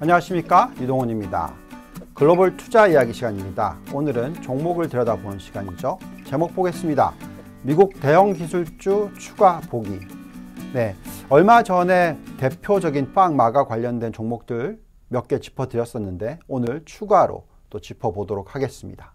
안녕하십니까 유동원입니다. 글로벌 투자 이야기 시간입니다. 오늘은 종목을 들여다보는 시간이죠. 제목 보겠습니다. 미국 대형 기술주 추가 보기. 네, 얼마 전에 대표적인 빵 마가 관련된 종목들 몇 개 짚어드렸었는데 오늘 추가로 또 짚어보도록 하겠습니다.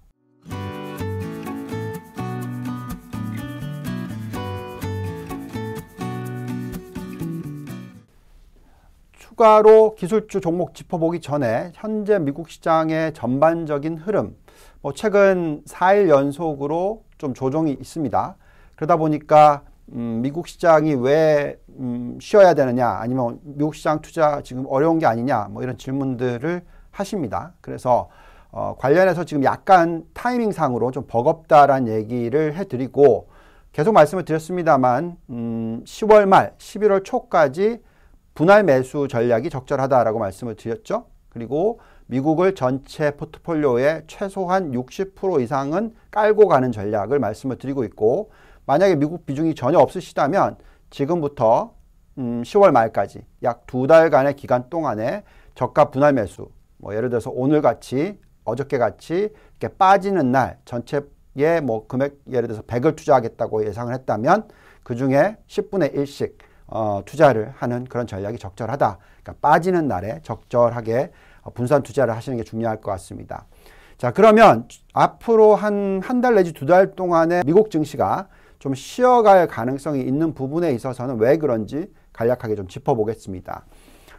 추가로 기술주 종목 짚어보기 전에 현재 미국 시장의 전반적인 흐름, 뭐 최근 4일 연속으로 좀 조정이 있습니다. 그러다 보니까 음, 미국 시장이 왜 음, 쉬어야 되느냐, 아니면 미국 시장 투자 지금 어려운 게 아니냐, 뭐 이런 질문들을 하십니다. 그래서 어, 관련해서 지금 약간 타이밍상으로 좀 버겁다라는 얘기를 해드리고 계속 말씀을 드렸습니다만 음, 10월 말, 11월 초까지 분할 매수 전략이 적절하다라고 말씀을 드렸죠. 그리고 미국을 전체 포트폴리오의 최소한 60% 이상은 깔고 가는 전략을 말씀을 드리고 있고 만약에 미국 비중이 전혀 없으시다면 지금부터 음 10월 말까지 약 두 달간의 기간 동안에 저가 분할 매수 뭐 예를 들어서 오늘 같이 어저께 같이 이렇게 빠지는 날 전체의 뭐 금액 예를 들어서 100을 투자하겠다고 예상을 했다면 그 중에 10분의 1씩 어, 투자를 하는 그런 전략이 적절하다. 그러니까 빠지는 날에 적절하게 분산 투자를 하시는 게 중요할 것 같습니다. 자, 그러면 앞으로 한 한 달 내지 두 달 동안에 미국 증시가 좀 쉬어갈 가능성이 있는 부분에 있어서는 왜 그런지 간략하게 좀 짚어보겠습니다.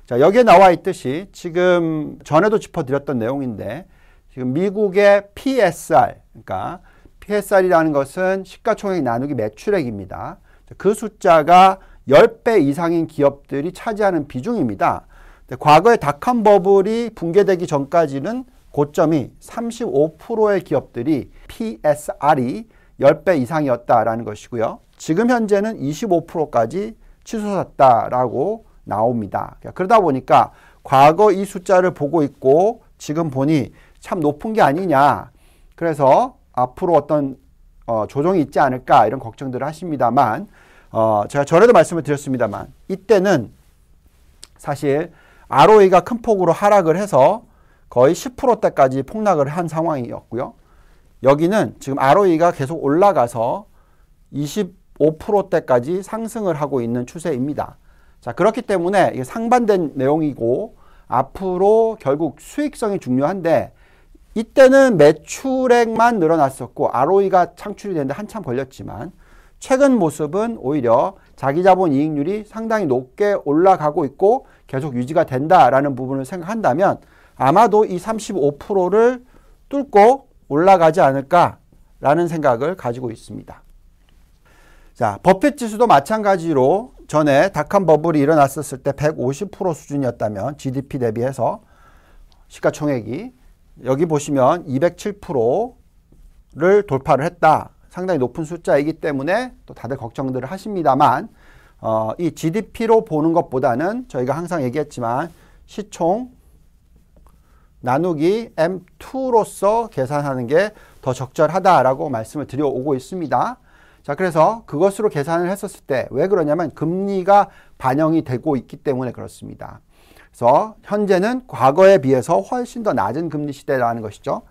자, 여기에 나와 있듯이 지금 전에도 짚어드렸던 내용인데 지금 미국의 PSR, 그러니까 PSR이라는 것은 시가총액 나누기 매출액입니다. 그 숫자가 10배 이상인 기업들이 차지하는 비중입니다. 과거에 닷컴 버블이 붕괴되기 전까지는 고점이 35%의 기업들이 PSR이 10배 이상이었다라는 것이고요. 지금 현재는 25%까지 치솟았다라고 나옵니다. 그러다 보니까 과거 이 숫자를 보고 있고 지금 보니 참 높은 게 아니냐. 그래서 앞으로 어떤 어, 조정이 있지 않을까 이런 걱정들을 하십니다만 어, 제가 전에도 말씀을 드렸습니다만 이때는 사실 ROE가 큰 폭으로 하락을 해서 거의 10%대까지 폭락을 한 상황이었고요. 여기는 지금 ROE가 계속 올라가서 25%대까지 상승을 하고 있는 추세입니다. 자, 그렇기 때문에 상반된 내용이고 앞으로 결국 수익성이 중요한데 이때는 매출액만 늘어났었고 ROE가 창출이 되는데 한참 걸렸지만 최근 모습은 오히려 자기 자본 이익률이 상당히 높게 올라가고 있고 계속 유지가 된다라는 부분을 생각한다면 아마도 이 35%를 뚫고 올라가지 않을까라는 생각을 가지고 있습니다. 자, 버핏 지수도 마찬가지로 전에 닷컴 버블이 일어났었을 때 150% 수준이었다면 GDP 대비해서 시가총액이 여기 보시면 207%를 돌파를 했다. 상당히 높은 숫자이기 때문에 또 다들 걱정들을 하십니다만 어, 이 GDP로 보는 것보다는 저희가 항상 얘기했지만 시총 나누기 M2로서 계산하는 게 더 적절하다라고 말씀을 드려오고 있습니다. 자, 그래서 그것으로 계산을 했었을 때 왜 그러냐면 금리가 반영이 되고 있기 때문에 그렇습니다. 그래서 현재는 과거에 비해서 훨씬 더 낮은 금리 시대라는 것이죠.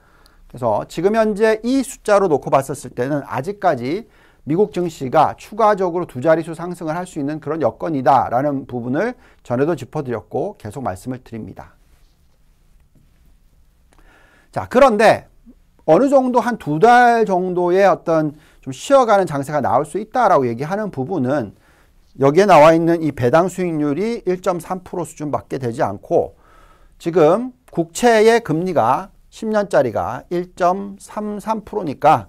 그래서 지금 현재 이 숫자로 놓고 봤었을 때는 아직까지 미국 증시가 추가적으로 두 자릿수 상승을 할 수 있는 그런 여건이다라는 부분을 전에도 짚어드렸고 계속 말씀을 드립니다. 자, 그런데 어느 정도 한 두 달 정도의 어떤 좀 쉬어가는 장세가 나올 수 있다라고 얘기하는 부분은 여기에 나와 있는 이 배당 수익률이 1.3% 수준밖에 되지 않고 지금 국채의 금리가 10년짜리가 1.33%니까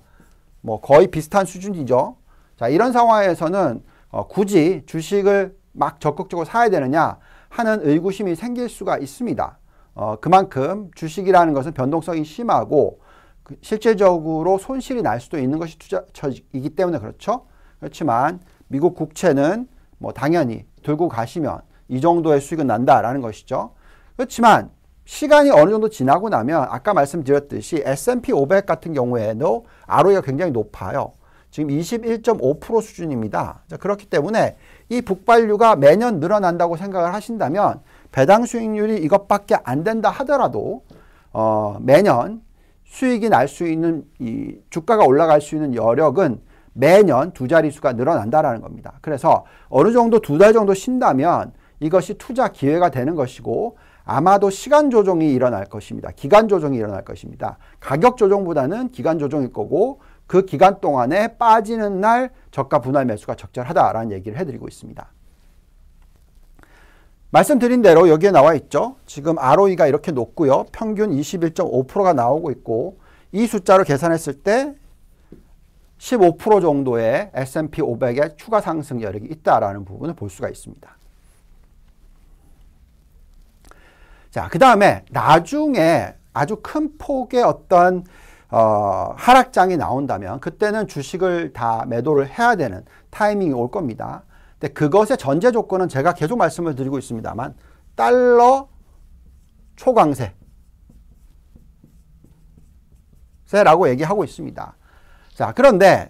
뭐 거의 비슷한 수준이죠. 자, 이런 상황에서는 어, 굳이 주식을 막 적극적으로 사야 되느냐 하는 의구심이 생길 수가 있습니다. 어, 그만큼 주식이라는 것은 변동성이 심하고 그 실질적으로 손실이 날 수도 있는 것이 투자처이기 때문에 그렇죠. 그렇지만 미국 국채는 뭐 당연히 들고 가시면 이 정도의 수익은 난다라는 것이죠. 그렇지만 시간이 어느 정도 지나고 나면 아까 말씀드렸듯이 S&P 500 같은 경우에도 ROE가 굉장히 높아요. 지금 21.5% 수준입니다. 자, 그렇기 때문에 이 북발류가 매년 늘어난다고 생각을 하신다면 배당 수익률이 이것밖에 안 된다 하더라도 어, 매년 수익이 날 수 있는 이 주가가 올라갈 수 있는 여력은 매년 두 자릿수가 늘어난다라는 겁니다. 그래서 어느 정도 두 달 정도 쉰다면 이것이 투자 기회가 되는 것이고 아마도 시간 조정이 일어날 것입니다. 기간 조정이 일어날 것입니다. 가격 조정보다는 기간 조정일 거고 그 기간 동안에 빠지는 날 저가 분할 매수가 적절하다라는 얘기를 해드리고 있습니다. 말씀드린 대로 여기에 나와 있죠. 지금 ROE가 이렇게 높고요. 평균 21.5%가 나오고 있고 이 숫자로 계산했을 때 15% 정도의 S&P 500의 추가 상승 여력이 있다라는 부분을 볼 수가 있습니다. 자, 그 다음에 나중에 아주 큰 폭의 어떤 어, 하락장이 나온다면 그때는 주식을 다 매도를 해야 되는 타이밍이 올 겁니다. 근데 그것의 전제 조건은 제가 계속 말씀을 드리고 있습니다만 달러 초강세 세라고 얘기하고 있습니다. 자, 그런데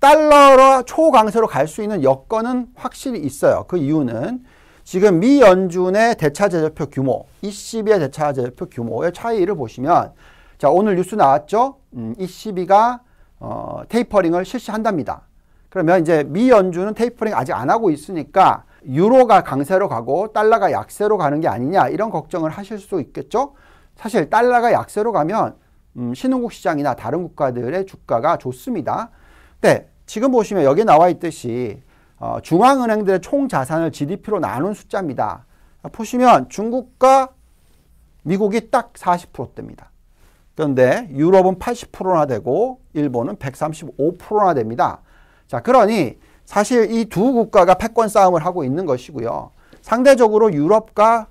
달러로 초강세로 갈 수 있는 여건은 확실히 있어요. 그 이유는 지금 미 연준의 대차 제재표 규모, ECB의 대차 제재표 규모의 차이를 보시면 자, 오늘 뉴스 나왔죠? 음, ECB가 어, 테이퍼링을 실시한답니다. 그러면 이제 미 연준은 테이퍼링 아직 안 하고 있으니까 유로가 강세로 가고 달러가 약세로 가는 게 아니냐 이런 걱정을 하실 수 있겠죠? 사실 달러가 약세로 가면 음, 신흥국 시장이나 다른 국가들의 주가가 좋습니다. 네, 지금 보시면 여기 나와 있듯이 어, 중앙은행들의 총 자산을 GDP로 나눈 숫자입니다. 보시면 중국과 미국이 딱 40%대입니다. 그런데 유럽은 80%나 되고 일본은 135%나 됩니다. 자, 그러니 사실 이 두 국가가 패권 싸움을 하고 있는 것이고요. 상대적으로 유럽과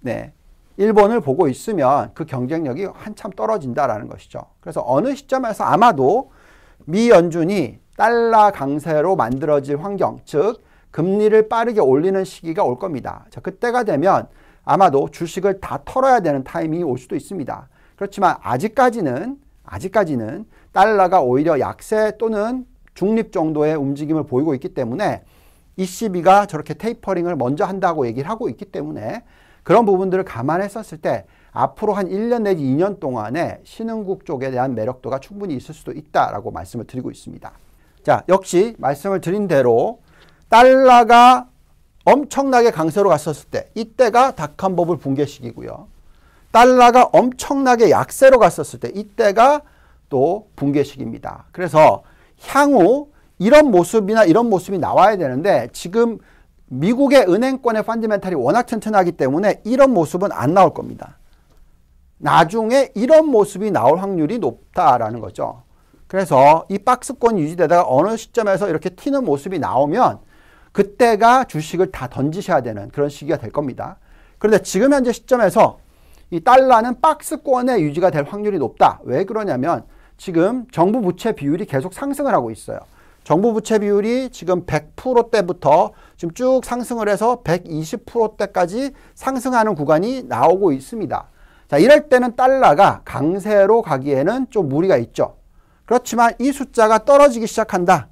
네, 일본을 보고 있으면 그 경쟁력이 한참 떨어진다라는 것이죠. 그래서 어느 시점에서 아마도 미 연준이 달러 강세로 만들어질 환경, 즉 금리를 빠르게 올리는 시기가 올 겁니다. 자, 그때가 되면 아마도 주식을 다 털어야 되는 타이밍이 올 수도 있습니다. 그렇지만 아직까지는 아직까지는 달러가 오히려 약세 또는 중립 정도의 움직임을 보이고 있기 때문에 ECB가 저렇게 테이퍼링을 먼저 한다고 얘기를 하고 있기 때문에 그런 부분들을 감안했었을 때 앞으로 한 1년 내지 2년 동안에 신흥국 쪽에 대한 매력도가 충분히 있을 수도 있다라고 말씀을 드리고 있습니다. 자, 역시 말씀을 드린 대로 달러가 엄청나게 강세로 갔었을 때 이때가 닷컴버블 붕괴 시기고요. 달러가 엄청나게 약세로 갔었을 때 이때가 또 붕괴 시기입니다. 그래서 향후 이런 모습이나 이런 모습이 나와야 되는데 지금 미국의 은행권의 펀드멘탈이 워낙 튼튼하기 때문에 이런 모습은 안 나올 겁니다. 나중에 이런 모습이 나올 확률이 높다라는 거죠. 그래서 이 박스권이 유지되다가 어느 시점에서 이렇게 튀는 모습이 나오면 그때가 주식을 다 던지셔야 되는 그런 시기가 될 겁니다. 그런데 지금 현재 시점에서 이 달러는 박스권에 유지가 될 확률이 높다. 왜 그러냐면 지금 정부 부채 비율이 계속 상승을 하고 있어요. 정부 부채 비율이 지금 100%대부터 지금 쭉 상승을 해서 120%대까지 상승하는 구간이 나오고 있습니다. 자, 이럴 때는 달러가 강세로 가기에는 좀 무리가 있죠. 그렇지만 이 숫자가 떨어지기 시작한다.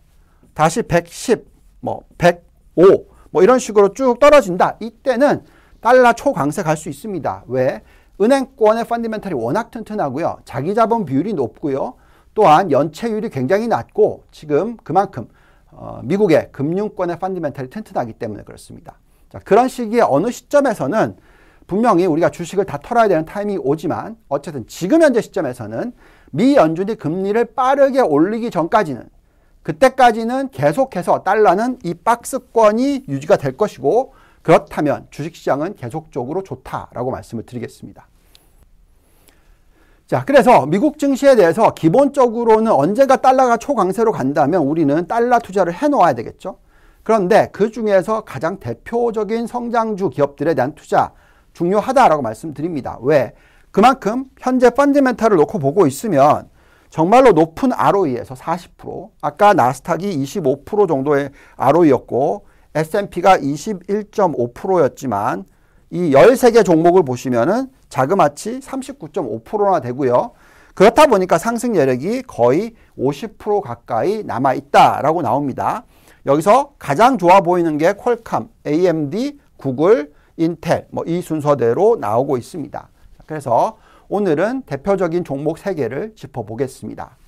다시 110, 뭐 105, 뭐 이런 식으로 쭉 떨어진다. 이때는 달러 초강세 갈 수 있습니다. 왜? 은행권의 펀디멘탈이 워낙 튼튼하고요. 자기 자본 비율이 높고요. 또한 연체율이 굉장히 낮고 지금 그만큼 어, 미국의 금융권의 펀디멘탈이 튼튼하기 때문에 그렇습니다. 자, 그런 시기에 어느 시점에서는 분명히 우리가 주식을 다 털어야 되는 타이밍이 오지만 어쨌든 지금 현재 시점에서는 미 연준이 금리를 빠르게 올리기 전까지는 그때까지는 계속해서 달러는 이 박스권이 유지가 될 것이고 그렇다면 주식시장은 계속적으로 좋다라고 말씀을 드리겠습니다. 자, 그래서 미국 증시에 대해서 기본적으로는 언제가 달러가 초강세로 간다면 우리는 달러 투자를 해 놓아야 되겠죠. 그런데 그 중에서 가장 대표적인 성장주 기업들에 대한 투자 중요하다라고 말씀드립니다. 왜? 그만큼 현재 펀드멘탈을 놓고 보고 있으면 정말로 높은 ROE에서 40%, 아까 나스닥이 25% 정도의 ROE였고 S&P가 21.5%였지만 이 13개 종목을 보시면은 자그마치 39.5%나 되고요. 그렇다 보니까 상승 여력이 거의 50% 가까이 남아 있다라고 나옵니다. 여기서 가장 좋아 보이는 게 퀄컴, AMD, 구글, 인텔 뭐 이 순서대로 나오고 있습니다. 그래서 오늘은 대표적인 종목 3개를 짚어보겠습니다.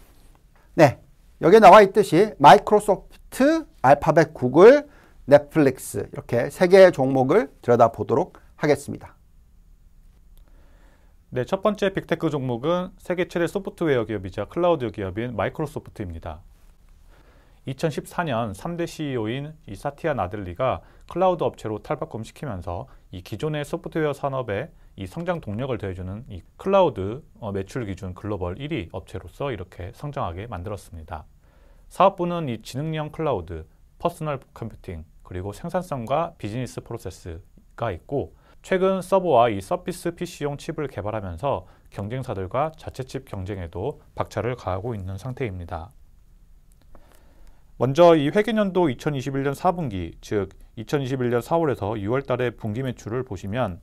네, 여기에 나와 있듯이 마이크로소프트, 알파벳, 구글, 넷플릭스 이렇게 3개의 종목을 들여다보도록 하겠습니다. 네, 첫 번째 빅테크 종목은 세계 최대 소프트웨어 기업이자 클라우드 기업인 마이크로소프트입니다. 2014년 3대 CEO인 이 사티아 나델라가 클라우드 업체로 탈바꿈시키면서 이 기존의 소프트웨어 산업에 이 성장 동력을 더해주는 이 클라우드 어, 매출 기준 글로벌 1위 업체로서 이렇게 성장하게 만들었습니다. 사업부는 이 지능형 클라우드, 퍼스널 컴퓨팅, 그리고 생산성과 비즈니스 프로세스가 있고 최근 서버와 이 서피스 PC용 칩을 개발하면서 경쟁사들과 자체 칩 경쟁에도 박차를 가하고 있는 상태입니다. 먼저 이 회계년도 2021년 4분기, 즉 2021년 4월에서 6월 달의 분기 매출을 보시면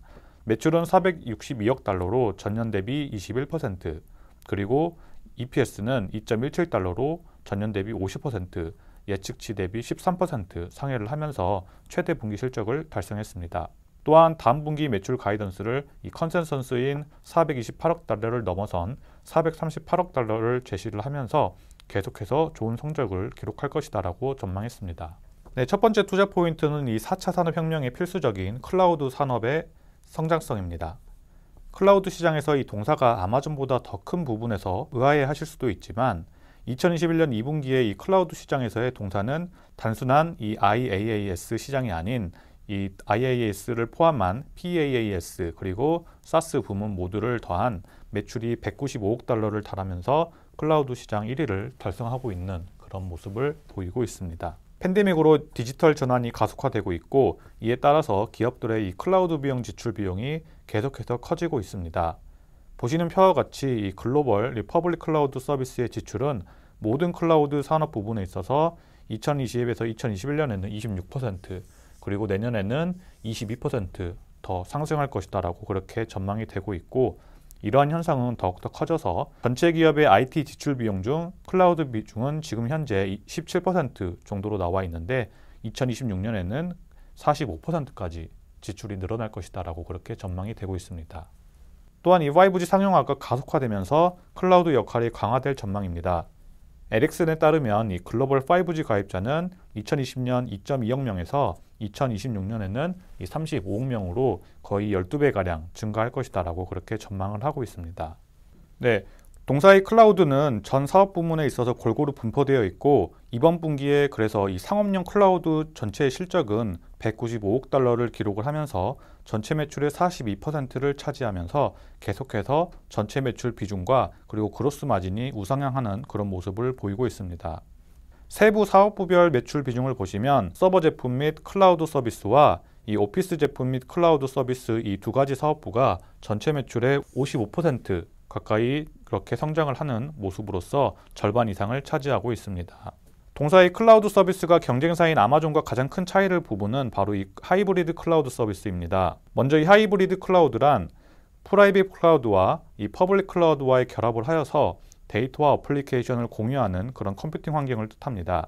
매출은 462억 달러로 전년 대비 21%, 그리고 EPS는 2.17달러로 전년 대비 50%, 예측치 대비 13% 상회를 하면서 최대 분기 실적을 달성했습니다. 또한 다음 분기 매출 가이던스를 이 컨센서스인 428억 달러를 넘어선 438억 달러를 제시를 하면서 계속해서 좋은 성적을 기록할 것이다라고 전망했습니다. 네, 첫 번째 투자 포인트는 이 4차 산업혁명의 필수적인 클라우드 산업의 성장성입니다. 클라우드 시장에서 이 동사가 아마존보다 더 큰 부분에서 의아해 하실 수도 있지만 2021년 2분기에 이 클라우드 시장에서의 동사는 단순한 이 IaaS 시장이 아닌 이 IaaS를 포함한 PaaS 그리고 SaaS 부문 모두를 더한 매출이 195억 달러를 달하면서 클라우드 시장 1위를 달성하고 있는 그런 모습을 보이고 있습니다. 팬데믹으로 디지털 전환이 가속화되고 있고 이에 따라서 기업들의 이 클라우드 비용 지출 비용이 계속해서 커지고 있습니다. 보시는 표와 같이 이 글로벌 퍼블릭 클라우드 서비스의 지출은 모든 클라우드 산업 부분에 있어서 2020에서 2021년에는 26%, 그리고 내년에는 22%더 상승할 것이다라고 그렇게 전망이 되고 있고 이러한 현상은 더욱더 커져서 전체 기업의 IT 지출 비용 중 클라우드 비중은 지금 현재 17% 정도로 나와 있는데 2026년에는 45%까지 지출이 늘어날 것이다라고 그렇게 전망이 되고 있습니다. 또한 이 5G 상용화가 가속화되면서 클라우드 역할이 강화될 전망입니다. 에릭슨에 따르면 이 글로벌 5G 가입자는 2020년 2.2억 명에서 2026년에는 이 35억 명으로 거의 12배가량 증가할 것이다라고 그렇게 전망을 하고 있습니다. 네. 동사의 클라우드는 전 사업 부문에 있어서 골고루 분포되어 있고 이번 분기에 그래서 이 상업용 클라우드 전체의 실적은 195억 달러를 기록을 하면서 전체 매출의 42%를 차지하면서 계속해서 전체 매출 비중과 그리고 gross margin이 우상향하는 그런 모습을 보이고 있습니다. 세부 사업부별 매출 비중을 보시면 서버 제품 및 클라우드 서비스와 이 오피스 제품 및 클라우드 서비스 이 두 가지 사업부가 전체 매출의 55% 가까이 그렇게 성장을 하는 모습으로서 절반 이상을 차지하고 있습니다. 동사의 클라우드 서비스가 경쟁사인 아마존과 가장 큰 차이를 부분은 바로 이 하이브리드 클라우드 서비스입니다. 먼저 이 하이브리드 클라우드란 private 클라우드와 이 public 클라우드와의 결합을 하여서 데이터와 어플리케이션을 공유하는 그런 computing 환경을 뜻합니다.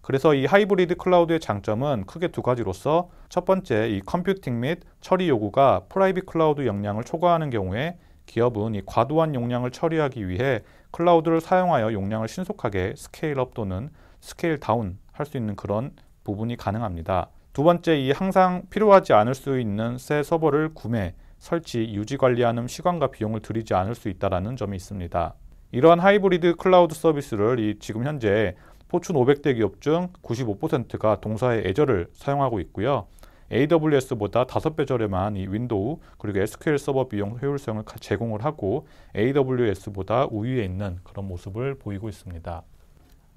그래서 이 하이브리드 클라우드의 장점은 크게 두 가지로서 첫 번째 이 computing 및 처리 요구가 private 클라우드 역량을 초과하는 경우에 기업은 이 과도한 용량을 처리하기 위해 클라우드를 사용하여 용량을 신속하게 scale up 또는 scale down 할 수 있는 그런 부분이 가능합니다. 두 번째, 이 항상 필요하지 않을 수 있는 새 서버를 구매, 설치, 유지 관리하는 시간과 비용을 들이지 않을 수 있다는 점이 있습니다. 이러한 하이브리드 클라우드 서비스를 이 지금 현재 포춘 500대 기업 중 95%가 동사의 애저를 사용하고 있고요. AWS보다 5배 저렴한 이 윈도우 그리고 SQL 서버 비용 효율성을 제공을 하고 AWS보다 우위에 있는 그런 모습을 보이고 있습니다.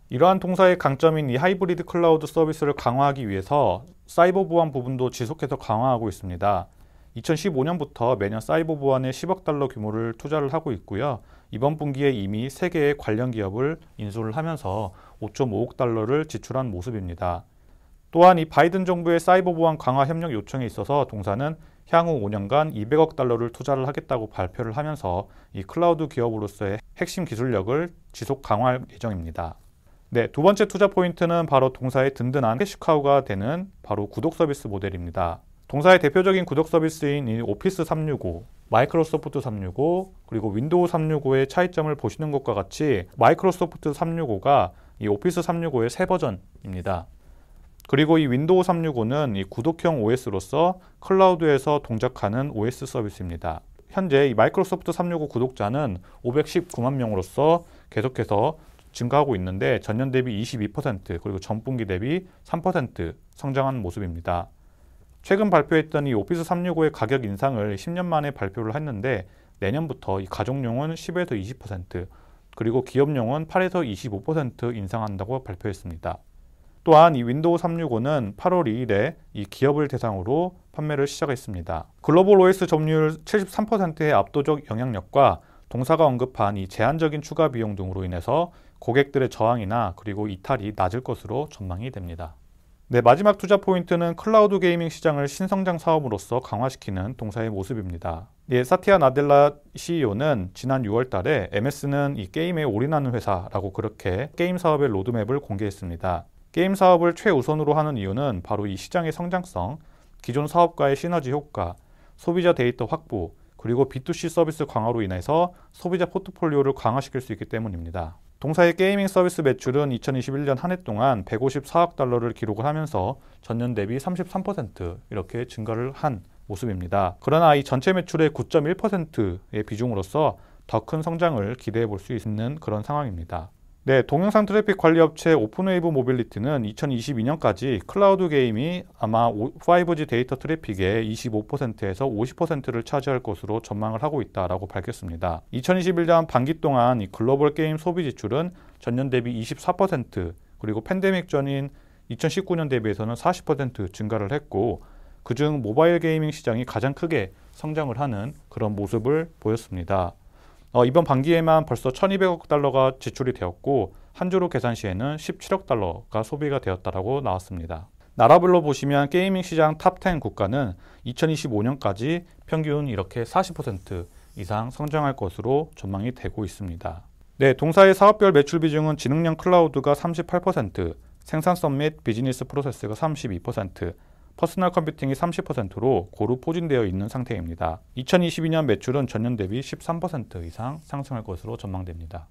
이러한 동사의 강점인 이 하이브리드 클라우드 서비스를 강화하기 위해서 사이버 보안 부분도 지속해서 강화하고 있습니다. 2015년부터 매년 사이버 보안에 10억 달러 규모를 투자를 하고 있고요. 이번 분기에 이미 3개의 관련 기업을 인수를 하면서 5.5억 달러를 지출한 모습입니다. 또한 이 바이든 정부의 사이버 보안 강화 협력 요청에 있어서 동사는 향후 5년간 200억 달러를 투자를 하겠다고 발표를 하면서 이 클라우드 기업으로서의 핵심 기술력을 지속 강화할 예정입니다. 네, 두 번째 투자 포인트는 바로 동사의 든든한 cash cow가 되는 바로 구독 서비스 모델입니다. 동사의 대표적인 구독 서비스인 이 오피스 365, 마이크로소프트 365, 그리고 윈도우 365의 차이점을 보시는 것과 같이 마이크로소프트 365가 이 오피스 365의 새 버전입니다. 그리고 이 윈도우 365는 이 구독형 OS로서 클라우드에서 동작하는 OS 서비스입니다. 현재 이 마이크로소프트 365 구독자는 519만 명으로서 계속해서 증가하고 있는데 전년 대비 22% 그리고 전분기 대비 3% 성장한 모습입니다. 최근 발표했던 이 오피스 365의 가격 인상을 10년 만에 발표를 했는데 내년부터 이 가정용은 10에서 20% 그리고 기업용은 8에서 25% 인상한다고 발표했습니다. 또한 이 윈도우 365는 8월 2일에 이 기업을 대상으로 판매를 시작했습니다. 글로벌 OS 점유율 73%의 압도적 영향력과 동사가 언급한 이 제한적인 추가 비용 등으로 인해서 고객들의 저항이나 그리고 이탈이 낮을 것으로 전망이 됩니다. 네, 마지막 투자 포인트는 클라우드 gaming 시장을 신성장 사업으로서 강화시키는 동사의 모습입니다. 예, 사티아 나델라 CEO는 지난 6월 달에 MS는 이 게임에 올인하는 회사라고 그렇게 게임 사업의 로드맵을 공개했습니다. 게임 사업을 최우선으로 하는 이유는 바로 이 시장의 성장성, 기존 사업과의 시너지 효과, 소비자 데이터 확보, 그리고 B2C 서비스 강화로 인해서 소비자 포트폴리오를 강화시킬 수 있기 때문입니다. 동사의 gaming 서비스 매출은 2021년 한 해 동안 154억 달러를 기록을 하면서 전년 대비 33% 이렇게 증가를 한 모습입니다. 그러나 이 전체 매출의 9.1%의 비중으로서 더 큰 성장을 기대해 볼 수 있는 그런 상황입니다. 네, 동영상 트래픽 관리 업체 오픈웨이브 모빌리티는 2022년까지 클라우드 게임이 아마 5G 데이터 트래픽의 25%에서 50%를 차지할 것으로 전망을 하고 있다라고 밝혔습니다. 2021년 반기 동안 이 글로벌 게임 소비 지출은 전년 대비 24% 그리고 팬데믹 전인 2019년 대비해서는 40% 증가를 했고 그중 모바일 gaming 시장이 가장 크게 성장을 하는 그런 모습을 보였습니다. 어, 이번 반기에만 벌써 1,200억 달러가 지출이 되었고 한 주로 계산 시에는 17억 달러가 소비가 되었다라고 나왔습니다. 나라별로 보시면 gaming 시장 top 10 국가는 2025년까지 평균 이렇게 40% 이상 성장할 것으로 전망이 되고 있습니다. 네, 동사의 사업별 매출 비중은 지능형 클라우드가 38%, 생산성 및 비즈니스 프로세스가 32%, personal computing이 30%로 고루 포진되어 있는 상태입니다. 2022년 매출은 전년 대비 13% 이상 상승할 것으로 전망됩니다.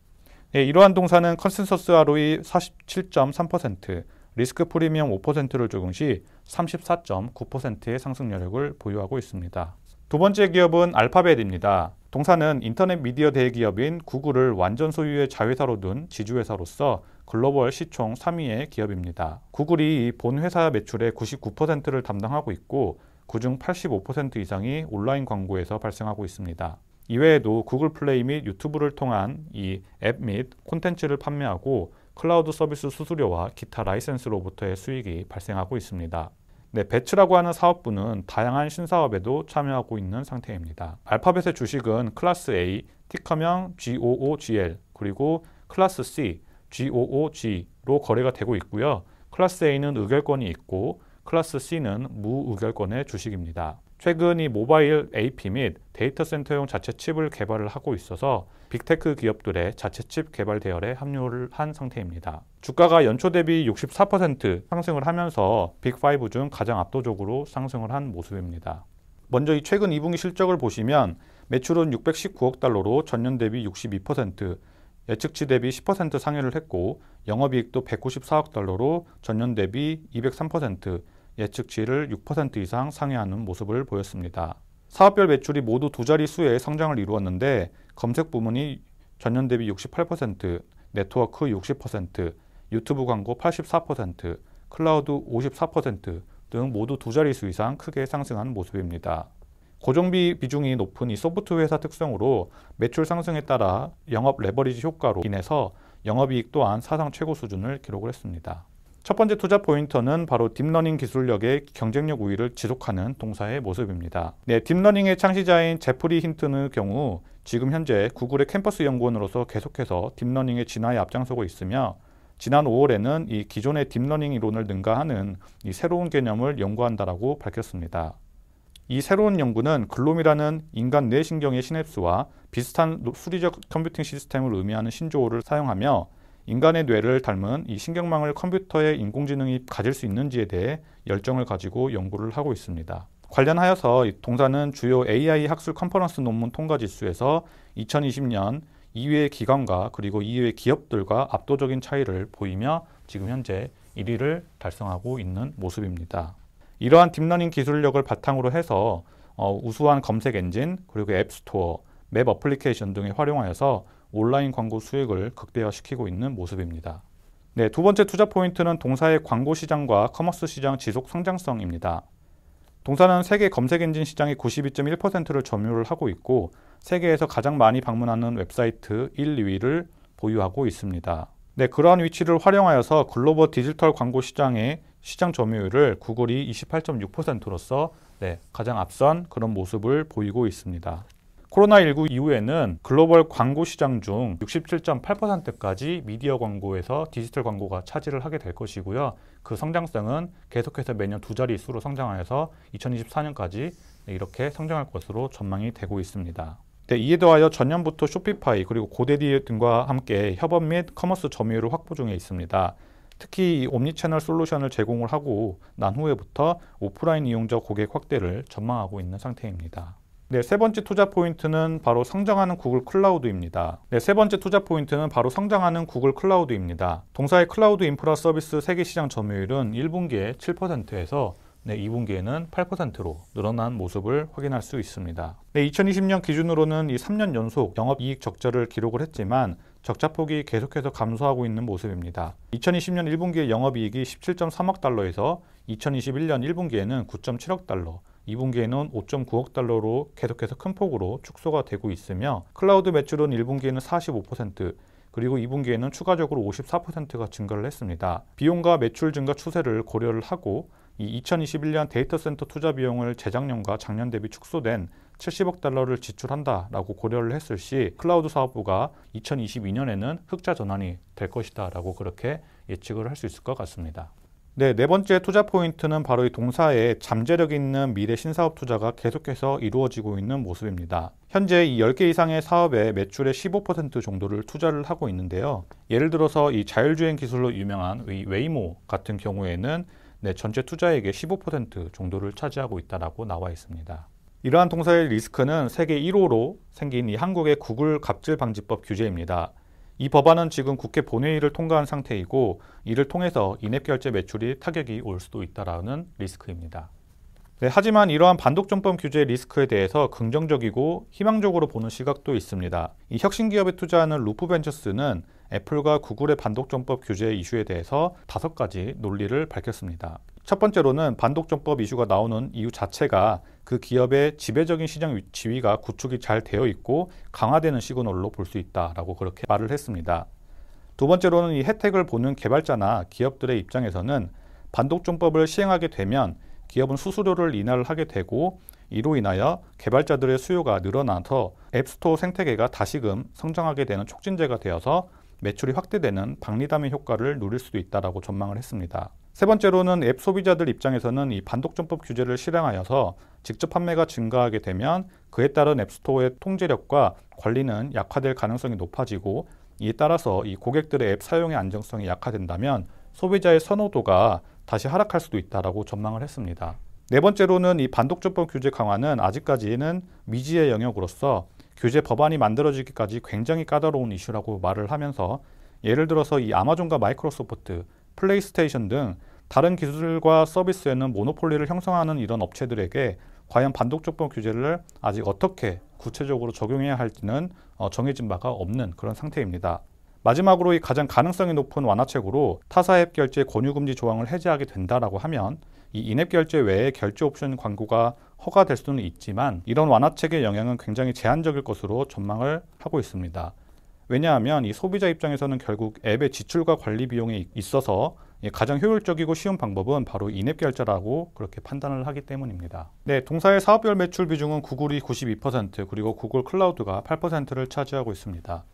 네, 이러한 동사는 컨센서스 ROE 47.3%, 리스크 프리미엄 5%를 적용 시 34.9%의 상승 여력을 보유하고 있습니다. 두 번째 기업은 알파벳입니다. 동사는 인터넷 미디어 대기업인 구글을 완전 소유의 자회사로 둔 지주회사로서 글로벌 시총 3위의 기업입니다. 구글이 본 회사 매출의 99%를 담당하고 있고 그중 85% 이상이 온라인 광고에서 발생하고 있습니다. 이외에도 구글 플레이 및 유튜브를 통한 이 앱 및 콘텐츠를 판매하고 클라우드 서비스 수수료와 기타 라이센스로부터의 수익이 발생하고 있습니다. 네, Bets라고 하는 사업부는 다양한 신사업에도 참여하고 있는 상태입니다. 알파벳의 주식은 클래스 A, ticker명 GOOGL, 그리고 클래스 C, GOOG로 거래가 되고 있고요. 클래스 A는 의결권이 있고 클래스 C는 무의결권의 주식입니다. 최근 이 모바일 AP 및 데이터 센터용 자체 칩을 개발을 하고 있어서 Big Tech 기업들의 자체 칩 개발 대열에 합류를 한 상태입니다. 주가가 연초 대비 64% 상승을 하면서 Big 5 중 가장 압도적으로 상승을 한 모습입니다. 먼저 이 최근 2분기 실적을 보시면 매출은 619억 달러로 전년 대비 62%, 예측치 대비 10% 상회를 했고 영업이익도 194억 달러로 전년 대비 203%, 예측치를 6% 이상 상회하는 모습을 보였습니다. 사업별 매출이 모두 두 자릿수의 성장을 이루었는데 검색 부문이 전년 대비 68%, 네트워크 60%, 유튜브 광고 84%, 클라우드 54%등 모두 두 자릿수 이상 크게 상승한 모습입니다. 고정비 비중이 높은 이 소프트 회사 특성으로 매출 상승에 따라 영업 레버리지 효과로 인해서 영업이익 또한 사상 최고 수준을 기록을 했습니다. 첫 번째 투자 포인트는 바로 딥러닝 기술력의 경쟁력 우위를 지속하는 동사의 모습입니다. 네, 딥러닝의 창시자인 제프리 힌튼의 경우 지금 현재 구글의 캠퍼스 연구원으로서 계속해서 딥러닝의 진화에 앞장서고 있으며 지난 5월에는 이 기존의 딥러닝 이론을 능가하는 이 새로운 개념을 연구한다라고 밝혔습니다. 이 새로운 연구는 GLOM이라는 인간 뇌신경의 시냅스와 비슷한 수리적 컴퓨팅 시스템을 의미하는 신조어를 사용하며 인간의 뇌를 닮은 이 신경망을 컴퓨터의 인공지능이 가질 수 있는지에 대해 열정을 가지고 연구를 하고 있습니다. 관련하여서 동사는 주요 AI 학술 컨퍼런스 논문 통과 지수에서 2020년 2위의 기관과 그리고 2위의 기업들과 압도적인 차이를 보이며 지금 현재 1위를 달성하고 있는 모습입니다. 이러한 딥러닝 기술력을 바탕으로 해서 어, 우수한 검색 엔진 그리고 앱스토어, 맵 어플리케이션 등에 활용하여서 온라인 광고 수익을 극대화시키고 있는 모습입니다. 네, 두 번째 투자 포인트는 동사의 광고 시장과 커머스 시장 지속 성장성입니다. 동사는 세계 검색 엔진 시장의 92.1%를 점유를 하고 있고 세계에서 가장 많이 방문하는 웹사이트 1, 2위를 보유하고 있습니다. 네, 그러한 위치를 활용하여서 글로벌 디지털 광고 시장의 시장 점유율을 구글이 28.6%로서 네, 가장 앞선 그런 모습을 보이고 있습니다. 코로나19 이후에는 글로벌 광고 시장 중 67.8%까지 미디어 광고에서 디지털 광고가 차지를 하게 될 것이고요. 그 성장성은 계속해서 매년 두 자릿수로 성장하여서 2024년까지 이렇게 성장할 것으로 전망이 되고 있습니다. 네, 이에 더하여 전년부터 쇼피파이 그리고 고대디 등과 함께 협업 및 커머스 점유율을 확보 중에 있습니다. 특히 옴니채널 솔루션을 제공을 하고 난 후에부터 오프라인 이용자 고객 확대를 전망하고 있는 상태입니다. 네, 세 번째 투자 포인트는 바로 성장하는 구글 클라우드입니다. 네, 세 번째 투자 포인트는 바로 성장하는 구글 클라우드입니다. 동사의 클라우드 인프라 서비스 세계 시장 점유율은 1분기에 7%에서 네, 2분기에는 8%로 늘어난 모습을 확인할 수 있습니다. 네, 2020년 기준으로는 이 3년 연속 영업이익 적자를 기록을 했지만 적자폭이 계속해서 감소하고 있는 모습입니다. 2020년 1분기의 영업이익이 17.3억 달러에서 2021년 1분기에는 9.7억 달러, 2분기에는 5.9억 달러로 계속해서 큰 폭으로 축소가 되고 있으며 클라우드 매출은 1분기에는 45%, 그리고 2분기에는 추가적으로 54%가 증가를 했습니다. 비용과 매출 증가 추세를 고려를 하고 이 2021년 데이터 센터 투자 비용을 재작년과 작년 대비 축소된 70억 달러를 지출한다라고 고려를 했을 시 클라우드 사업부가 2022년에는 흑자 전환이 될 것이다라고 그렇게 예측을 할 수 있을 것 같습니다. 네, 네 번째 투자 포인트는 바로 이 동사의 잠재력 있는 미래 신사업 투자가 계속해서 이루어지고 있는 모습입니다. 현재 이 10개 이상의 사업에 매출의 15% 정도를 투자를 하고 있는데요. 예를 들어서 이 자율주행 기술로 유명한 이 웨이모 같은 경우에는 네, 전체 투자액의 15% 정도를 차지하고 있다라고 나와 있습니다. 이러한 동사의 리스크는 세계 1호로 생긴 이 한국의 구글 갑질 방지법 규제입니다. 이 법안은 지금 국회 본회의를 통과한 상태이고 이를 통해서 인앱 결제 매출이 타격이 올 수도 있다라는 리스크입니다. 네, 하지만 이러한 반독점법 규제 리스크에 대해서 긍정적이고 희망적으로 보는 시각도 있습니다. 이 혁신 기업에 투자하는 루프 벤처스는 애플과 구글의 반독점법 규제 이슈에 대해서 다섯 가지 논리를 밝혔습니다. 첫 번째로는 반독점법 이슈가 나오는 이유 자체가 그 기업의 지배적인 시장 지위가 구축이 잘 되어 있고 강화되는 시그널로 볼 수 있다라고 그렇게 말을 했습니다. 두 번째로는 이 혜택을 보는 개발자나 기업들의 입장에서는 반독점법을 시행하게 되면 기업은 수수료를 인하를 하게 되고 이로 인하여 개발자들의 수요가 늘어나서 앱스토어 생태계가 다시금 성장하게 되는 촉진제가 되어서 매출이 확대되는 박리담의 효과를 누릴 수도 있다라고 전망을 했습니다. 세 번째로는 앱 소비자들 입장에서는 이 반독점법 규제를 실행하여서 직접 판매가 증가하게 되면 그에 따른 앱스토어의 통제력과 관리는 약화될 가능성이 높아지고 이에 따라서 이 고객들의 앱 사용의 안정성이 약화된다면 소비자의 선호도가 다시 하락할 수도 있다라고 전망을 했습니다. 네 번째로는 이 반독점법 규제 강화는 아직까지는 미지의 영역으로서 규제 법안이 만들어지기까지 굉장히 까다로운 이슈라고 말을 하면서 예를 들어서 이 아마존과 마이크로소프트, 플레이스테이션 등 다른 기술과 서비스에는 monopoly를 형성하는 이런 업체들에게 과연 반독점법 규제를 아직 어떻게 구체적으로 적용해야 할지는 어, 정해진 바가 없는 그런 상태입니다. 마지막으로 이 가장 가능성이 높은 완화책으로 타사 앱 결제 권유 금지 조항을 해제하게 된다라고 하면 이 인앱 결제 외에 결제 옵션 광고가 허가될 수는 있지만 이런 완화책의 영향은 굉장히 제한적일 것으로 전망을 하고 있습니다. 왜냐하면 이 소비자 입장에서는 결국 앱의 지출과 관리 비용에 있어서 가장 효율적이고 쉬운 방법은 바로 인앱 결제라고 그렇게 판단을 하기 때문입니다. 네, 동사의 사업별 매출 비중은 구글이 92% 그리고 구글 클라우드가 8%를 차지하고 있습니다.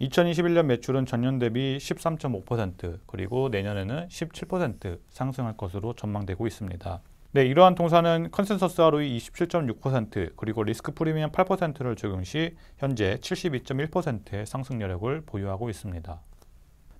2021년 매출은 전년 대비 13.5% 그리고 내년에는 17% 상승할 것으로 전망되고 있습니다. 네, 이러한 동사는 컨센서스 ROE 27.6% 그리고 리스크 프리미엄 8%를 적용 시 현재 72.1%의 상승 여력을 보유하고 있습니다.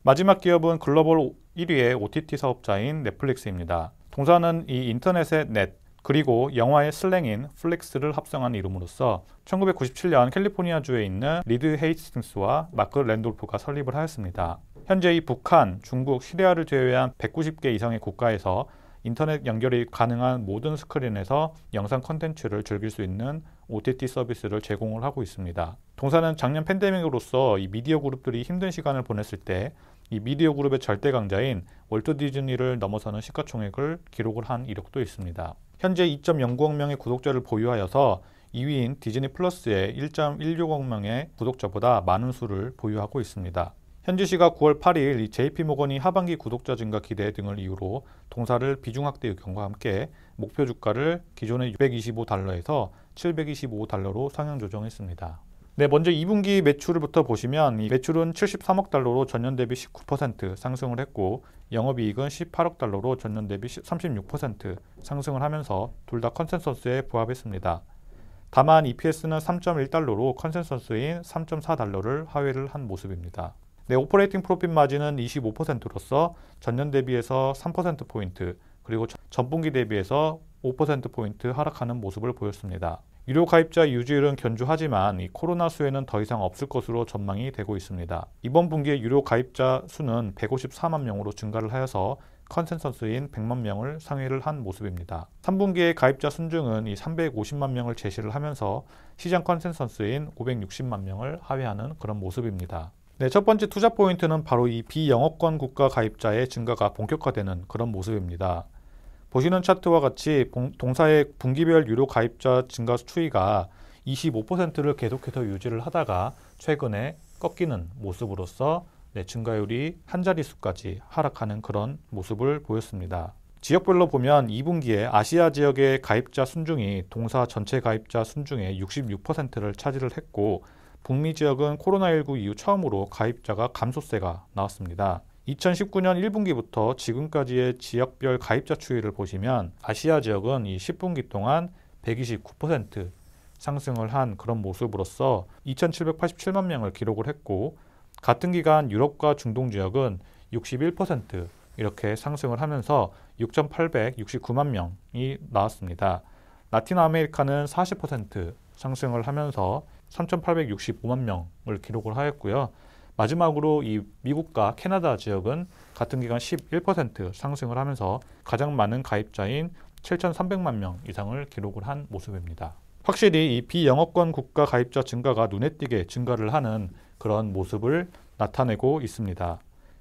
마지막 기업은 글로벌 1위의 OTT 사업자인 넷플릭스입니다. 동사는 이 인터넷의 net 그리고 영화의 slang인 flicks를 합성한 이름으로써 1997년 캘리포니아주에 있는 리드 헤이스팅스와 마크 랜돌프가 설립을 하였습니다. 현재 이 북한, 중국, 시리아를 제외한 190개 이상의 국가에서 인터넷 연결이 가능한 모든 스크린에서 영상 컨텐츠를 즐길 수 있는 OTT 서비스를 제공을 하고 있습니다. 동사는 작년 팬데믹으로서 이 미디어 그룹들이 힘든 시간을 보냈을 때 이 미디어 그룹의 절대 강자인 월트 디즈니를 넘어서는 시가총액을 기록을 한 이력도 있습니다. 현재 2.09억 명의 구독자를 보유하여서 2위인 디즈니 플러스의 1.16억 명의 구독자보다 많은 수를 보유하고 있습니다. 현지 시각 9월 8일 JP모건이 하반기 구독자 증가 기대 등을 이유로 동사를 비중 확대 의견과 함께 목표 주가를 기존의 625달러에서 725달러로 상향 조정했습니다. 네, 먼저 2분기 매출부터 보시면 이 매출은 73억 달러로 전년 대비 19% 상승을 했고 영업이익은 18억 달러로 전년 대비 36% 상승을 하면서 둘 다 컨센서스에 부합했습니다. 다만 EPS는 3.1달러로 컨센서스인 3.4달러를 하회를 한 모습입니다. 네, operating profit margin은 25%로서 전년 대비해서 3%포인트, 그리고 전분기 대비해서 5%포인트 하락하는 모습을 보였습니다. 유료 가입자 유지율은 견조하지만 이 코로나 수혜는 더 이상 없을 것으로 전망이 되고 있습니다. 이번 분기에 유료 가입자 수는 154만 명으로 증가를 하여서 컨센서스인 100만 명을 상회를 한 모습입니다. 3분기의 가입자 순증은 이 350만 명을 제시를 하면서 시장 컨센서스인 560만 명을 하회하는 그런 모습입니다. 네, 첫 번째 투자 포인트는 바로 이 비영어권 국가 가입자의 증가가 본격화되는 그런 모습입니다. 보시는 차트와 같이 동사의 분기별 유료 가입자 증가 추이가 25%를 계속해서 유지를 하다가 최근에 꺾이는 모습으로서 네, 증가율이 한 자릿수까지 하락하는 그런 모습을 보였습니다. 지역별로 보면 2분기에 아시아 지역의 가입자 순중이 동사 전체 가입자 순중의 66%를 차지를 했고 북미 지역은 코로나19 이후 처음으로 가입자가 감소세가 나왔습니다. 2019년 1분기부터 지금까지의 지역별 가입자 추이를 보시면 아시아 지역은 이 10분기 동안 129% 상승을 한 그런 모습으로서 2,787만 명을 기록을 했고 같은 기간 유럽과 중동 지역은 61% 이렇게 상승을 하면서 6,869만 명이 나왔습니다. 라틴 아메리카는 40% 상승을 하면서 3,865만 명을 기록을 하였고요. 마지막으로 이 미국과 캐나다 지역은 같은 기간 11% 상승을 하면서 가장 많은 가입자인 7,300만 명 이상을 기록을 한 모습입니다. 확실히 이 비영업권 국가 가입자 증가가 눈에 띄게 증가를 하는 그런 모습을 나타내고 있습니다.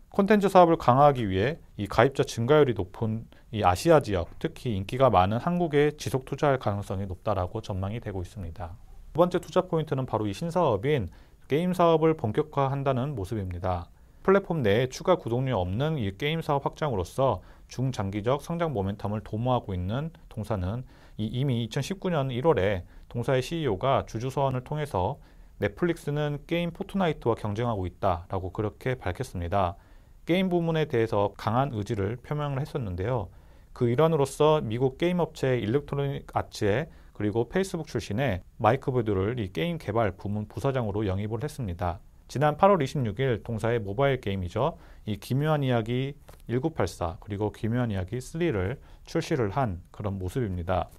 콘텐츠 사업을 강화하기 위해 이 가입자 증가율이 높은 이 아시아 지역, 특히 인기가 많은 한국에 지속 투자할 가능성이 높다라고 전망이 되고 있습니다. 두 번째 투자 포인트는 바로 이 신사업인 게임 사업을 본격화한다는 모습입니다. 플랫폼 내에 추가 구독료 없는 이 게임 사업 확장으로서 중장기적 성장 모멘텀을 도모하고 있는 동사는 이미 2019년 1월에 동사의 CEO가 주주 서한을 통해서 넷플릭스는 게임 포트나이트와 경쟁하고 있다라고 그렇게 밝혔습니다. 게임 부문에 대해서 강한 의지를 표명을 했었는데요. 그 일환으로서 미국 게임 업체 일렉트로닉 아츠의 그리고 페이스북 출신의 마이크 버듀를 이 게임 개발 부문 부사장으로 영입을 했습니다. 지난 8월 26일 동사의 모바일 게임이죠. 이 기묘한 이야기 1984 그리고 기묘한 이야기 3를 출시를 한 그런 모습입니다.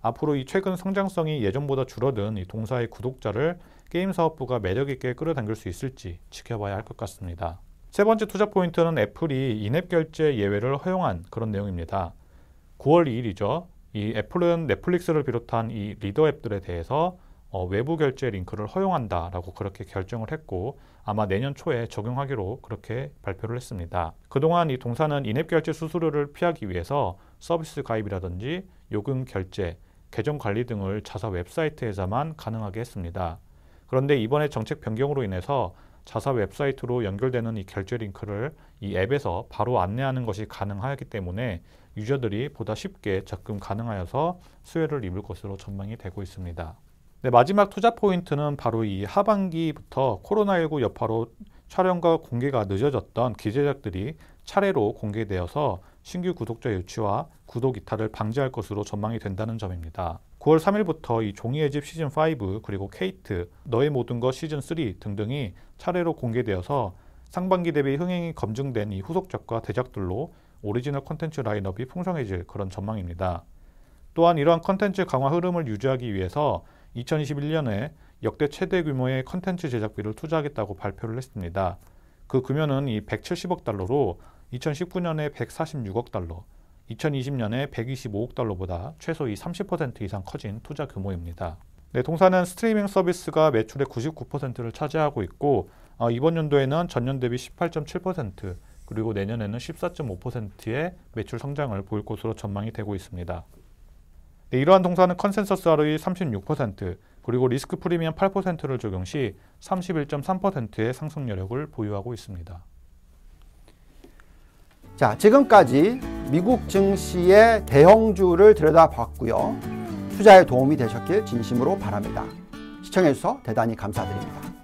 앞으로 이 최근 성장성이 예전보다 줄어든 이 동사의 구독자를 게임 사업부가 매력 있게 끌어당길 수 있을지 지켜봐야 할 것 같습니다. 세 번째 투자 포인트는 애플이 인앱 결제 예외를 허용한 그런 내용입니다. 9월 2일이죠. 이 애플은 넷플릭스를 비롯한 이 리더 앱들에 대해서 어, 외부 결제 링크를 허용한다라고 그렇게 결정을 했고 아마 내년 초에 적용하기로 그렇게 발표를 했습니다. 그동안 이 동사는 인앱 결제 수수료를 피하기 위해서 서비스 가입이라든지 요금 결제, 계정 관리 등을 자사 웹사이트에서만 가능하게 했습니다. 그런데 이번에 정책 변경으로 인해서 자사 웹사이트로 연결되는 이 결제 링크를 이 앱에서 바로 안내하는 것이 가능하기 때문에 유저들이 보다 쉽게 접근 가능하여서 수혜를 입을 것으로 전망이 되고 있습니다. 네, 마지막 투자 포인트는 바로 이 하반기부터 코로나19 여파로 촬영과 공개가 늦어졌던 기대작들이 차례로 공개되어서 신규 구독자 유치와 구독 이탈을 방지할 것으로 전망이 된다는 점입니다. 9월 3일부터 이 종이의 집 시즌 5 그리고 케이트, 너의 모든 것 시즌 3 등등이 차례로 공개되어서 상반기 대비 흥행이 검증된 이 후속작과 대작들로 오리지널 콘텐츠 라인업이 풍성해질 그런 전망입니다. 또한 이러한 컨텐츠 강화 흐름을 유지하기 위해서 2021년에 역대 최대 규모의 컨텐츠 제작비를 투자하겠다고 발표를 했습니다. 그 규모는 이 170억 달러로 2019년에 146억 달러, 2020년에 125억 달러보다 최소 이 30% 이상 커진 투자 규모입니다. 네, 동사는 스트리밍 서비스가 매출의 99%를 차지하고 있고 어, 이번 연도에는 전년 대비 18.7% 그리고 내년에는 14.5%의 매출 성장을 보일 것으로 전망이 되고 있습니다. 네, 이러한 동사는 컨센서스 ROE 36% 그리고 리스크 프리미엄 8%를 적용 시 31.3%의 상승 여력을 보유하고 있습니다. 자, 지금까지 미국 증시의 대형주를 들여다봤고요. 투자에 도움이 되셨길 진심으로 바랍니다. 시청해주셔서 대단히 감사드립니다.